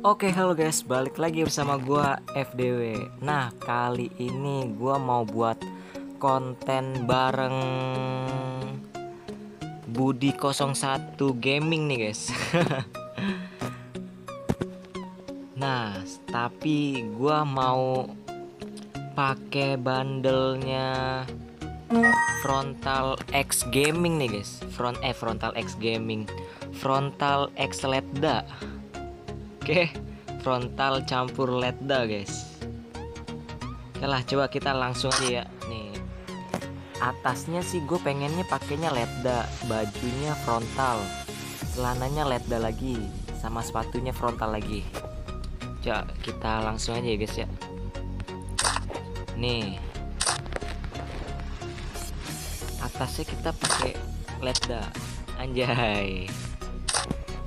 Oke, halo guys, balik lagi bersama gua FDW. Nah, kali ini gua mau buat konten bareng Budi 01 Gaming nih, guys. nah, tapi gua mau pakai bandelnya Frontal X Gaming nih, guys. Front eh Frontal X Gaming. Frontal X Ledda. Oke, frontal campur ledda guys. Oke lah, coba kita langsung aja ya. Nih, atasnya sih gue pengennya pakainya ledda, bajunya frontal, celananya ledda lagi, sama sepatunya frontal lagi. Coba kita langsung aja ya guys ya. Nih, atasnya kita pakai ledda, anjay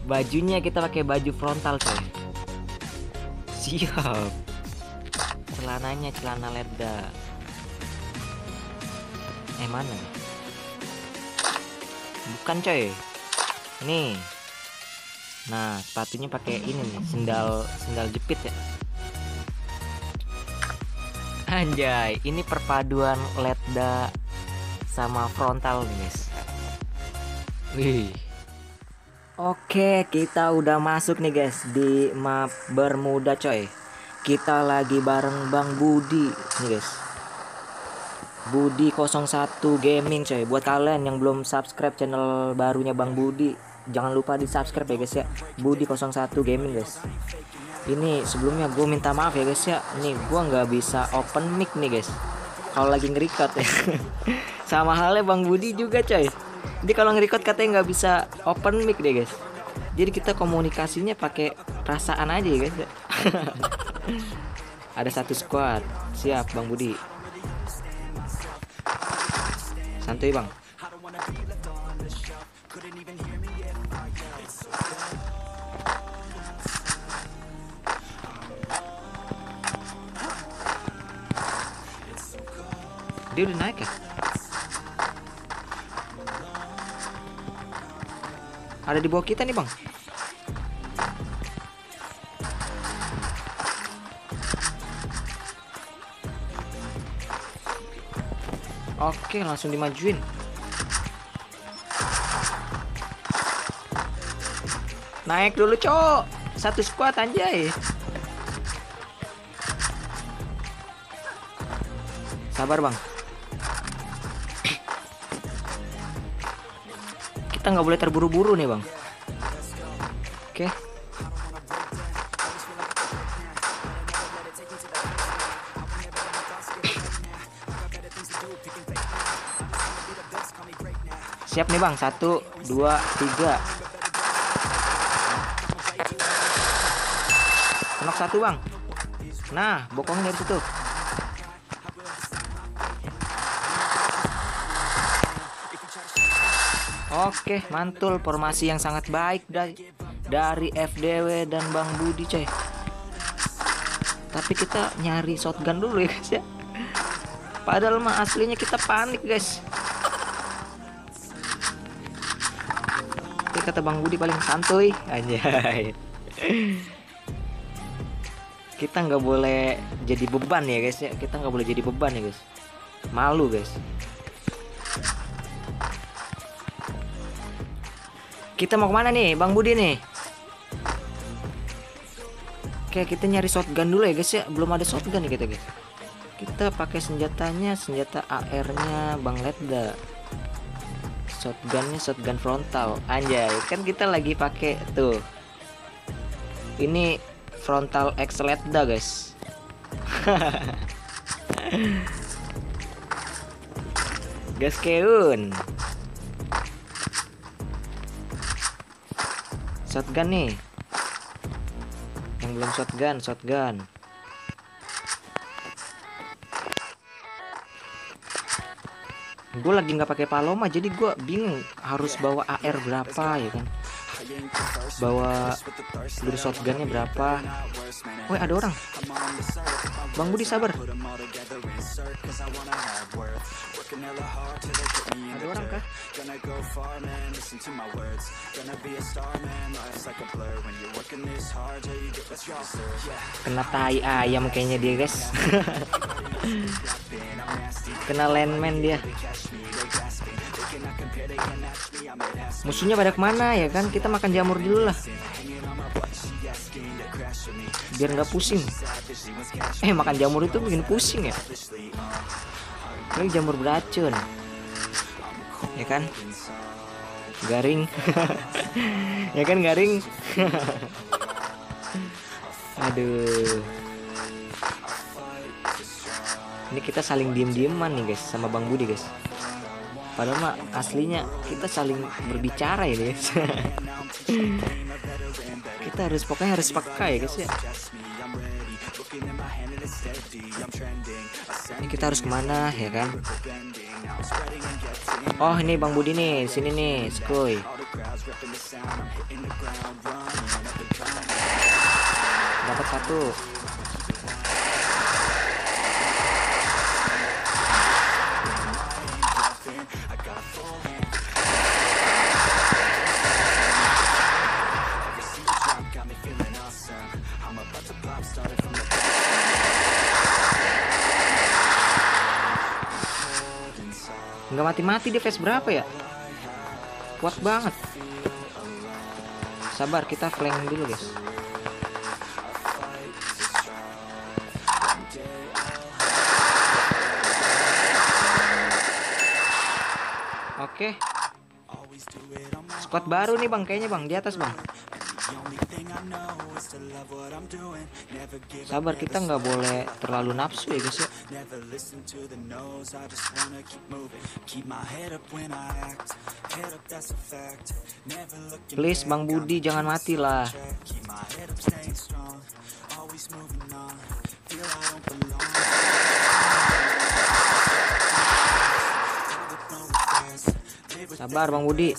bajunya kita pakai baju frontal coy. Siap. Celananya celana ledda eh mana? Bukan coy. Nih nah sepatunya pakai ini nih sendal sendal jepit ya. Anjay ini perpaduan ledda sama frontal nih guys. Wih Oke, kita udah masuk nih guys di map Bermuda coy. Kita lagi bareng Bang Budi nih guys. Budi 01 Gaming coy. Buat kalian yang belum subscribe channel barunya Bang Budi, jangan lupa di subscribe ya guys ya. Budi 01 Gaming guys. Ini sebelumnya gue minta maaf ya guys ya. Nih gue nggak bisa open mic nih guys. Kalau lagi ngerikat ya. Sama halnya Bang Budi juga coy. Jadi kalau nge-record katanya nggak bisa open mic deh guys. Jadi kita komunikasinya pakai perasaan aja ya guys. Ada satu squad. Siap Bang Budi. Santuy Bang. Dia udah naik ya? Ada di bawah kita nih bang. Oke langsung dimajuin. Naik dulu cok. Satu squad anjay. Sabar bang kita nggak boleh terburu-buru nih bang. Oke. Siap nih bang. Satu dua tiga. Kenok satu bang. Nah bokongnya dari situ Oke, mantul formasi yang sangat baik dari dari FDW dan Bang Budi, coy. Tapi kita nyari shotgun dulu ya, guys ya. Padahal mah aslinya kita panik, guys. Oke, kata Bang Budi paling santuy, anjay. Kita nggak boleh jadi beban ya, guys ya. Kita nggak boleh jadi beban ya, guys. Malu, guys. Kita mau ke mana nih, Bang Budi nih? Oke, kita nyari shotgun dulu ya guys ya. Belum ada shotgun nih kita guys. Kita pakai senjatanya, senjata AR-nya Bang Ledda. Shotgunnya shotgun frontal. Anjay, kan kita lagi pakai tuh. Ini frontal X Ledda guys. Gas shotgun nih. Yang belum shotgun shotgun. Gue lagi nggak pakai paloma jadi gue bingung harus bawa AR berapa ya kan bawa peluru shotgunnya berapa? Woi ada orang. Bang Budi sabar. Ada orang kah? Kena tai ayam kayaknya dia guys. Kena landman dia. Musuhnya pada ke mana ya kan? Kita makan jamur dulu lah. Biar nggak pusing. Eh makan jamur itu bikin pusing ya? Ini jamur beracun. Ya kan? Garing. Ya kan garing? Aduh. Ini kita saling diem-dieman nih guys sama Bang Budi guys. Padahal mah aslinya kita saling berbicara ya guys kita harus pokoknya harus peka ya guys ya. Ini kita harus ke mana ya kan? Oh ini Bang Budi nih sini nih skuy dapat satu nggak mati-mati dia face berapa ya? Kuat banget. Sabar kita flank dulu guys. Oke. Squad baru nih bang kayaknya bang di atas bang sabar kita nggak boleh terlalu nafsu ya guys ya. Please bang Budi jangan mati lah. sabar bang Budi.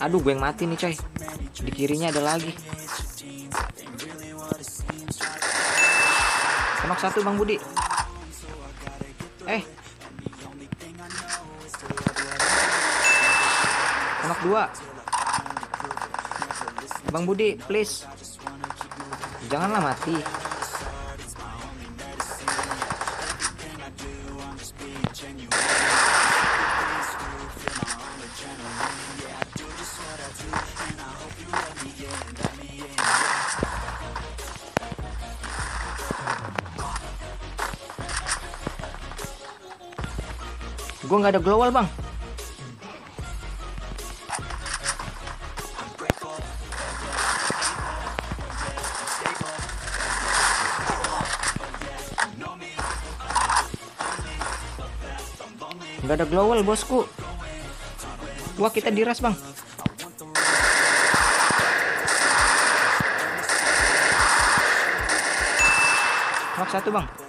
Aduh gue yang mati nih coy di kirinya ada lagi Semak satu Bang Budi. Eh. Semak dua. Bang Budi, please. Janganlah mati. Gue nggak ada global bang. Nggak ada global bosku. Wah kita diras bang. Knock satu bang.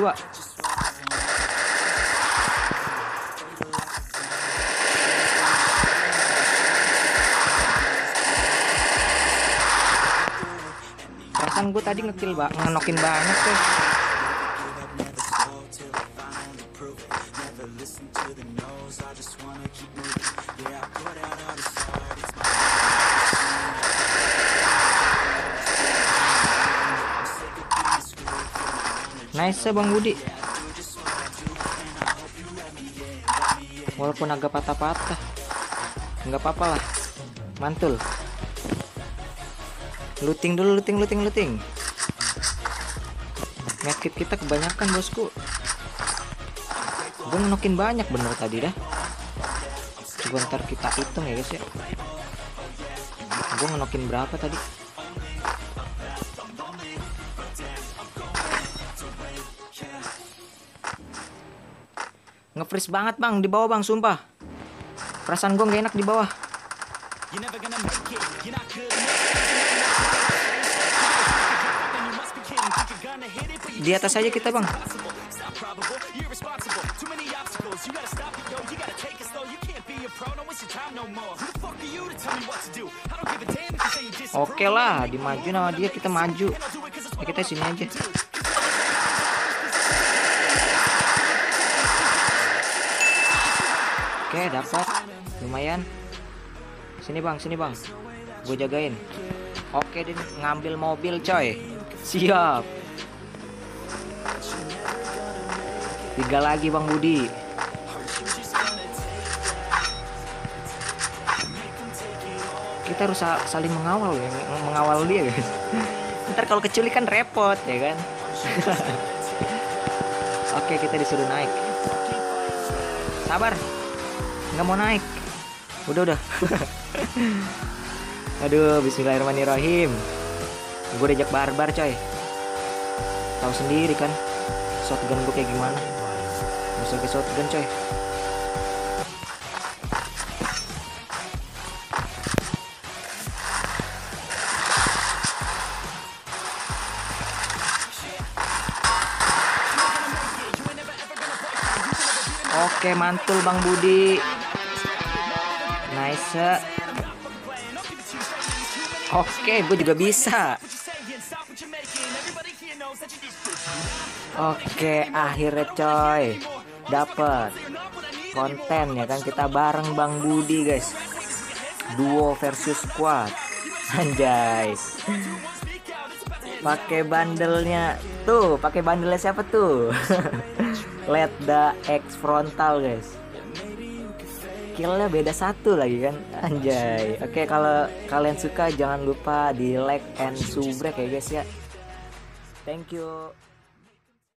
Dua. Perasaan gue tadi ngekill bak ngenokin banyak tuh. Nice ya Bang Budi. Walaupun agak patah-patah. Nggak apa-apa lah. Mantul. Looting dulu, looting, looting, looting. Medkit kita kebanyakan bosku. Gue ngenokin banyak bener tadi dah. Coba ntar kita hitung ya guys ya. Gue ngenokin berapa tadi? freeze banget bang di bawah bang sumpah. Perasaan gue gak enak di bawah. Di atas aja kita bang. Oke okay lah, dimaju nama dia kita maju. Ya kita sini aja. Oke, dapat. Lumayan. Sini bang, sini bang. Gue jagain. Oke, dia ngambil mobil coy. Siap. Tiga lagi bang Budi. Kita harus saling mengawal ya, mengawal dia guys. Ntar kalau keculik kan repot ya kan. Oke, kita disuruh naik. Sabar. Nggak mau naik. Udah udah. Aduh, bismillahirrahmanirrahim. Gue diajak barbar coy. Tahu sendiri kan. Shotgun gue kayak gimana. Bisa ke shotgun coy. Oke mantul Bang Budi Nice Oke gue juga bisa. Oke akhirnya coy. Dapet Konten ya kan kita bareng Bang Budi guys. Duo versus squad. Anjay. Pakai bandelnya. Tuh pakai bandelnya siapa tuh? Let the X frontal guys killnya beda satu lagi kan? Anjay. Oke kalau kalian suka jangan lupa di like and subrek ya guys ya. Thank you